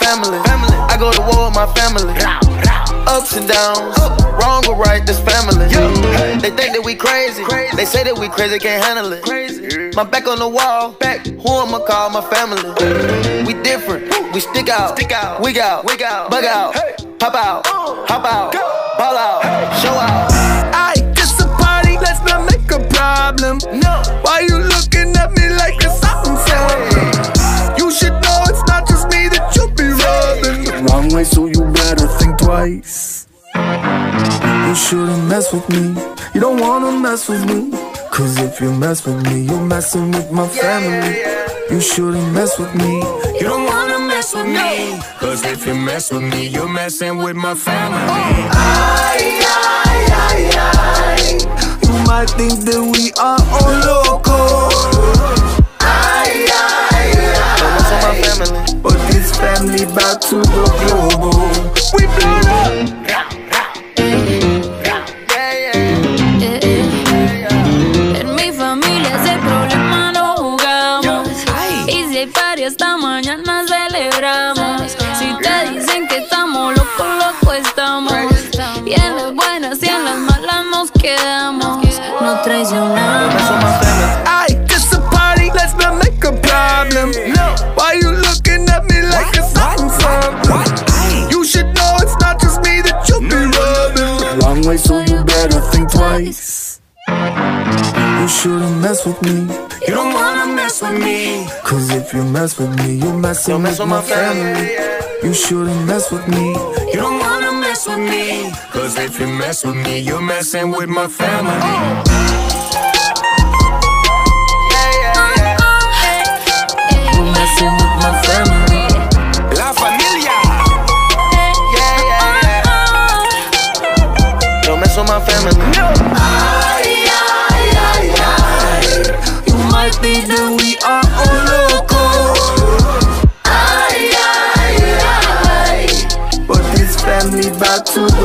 family. I go to war with my family. Ups and downs, wrong or right, this family. They think that we crazy. They say that we crazy, can't handle it. My back on the wall, back. Who I'ma call my family? We different, we stick out, stick out, wig out, wig out, bug out, pop out, hop out, ball out, show out. I just a party, let's not make a problem. Twice. You shouldn't mess with me. You don't wanna mess with me. Cause if you mess with me, you're messing with my family. You shouldn't mess with me. You don't wanna mess with me. Cause if you mess with me, you're messing with my family. You might think that we are all loco. mess with my. But this family about to go Y esta mañana celebramos. Si te dicen que estamos locos, locos estamos. Y en las buenas y en las malas nos quedamos. No traicionamos. I just a party, let's not make a problem. Why you looking at me like it's something something? You should know it's not just me that you be rubbing. Wrong way, so you better think twice. You shouldn't mess with me. You don't wanna mess with me. Cause if you mess with me, you messing don't mess with, my family. family. You shouldn't mess with me. You don't wanna mess with me. Cause if you mess with me, you're messing with my family. Oh. my family. No. to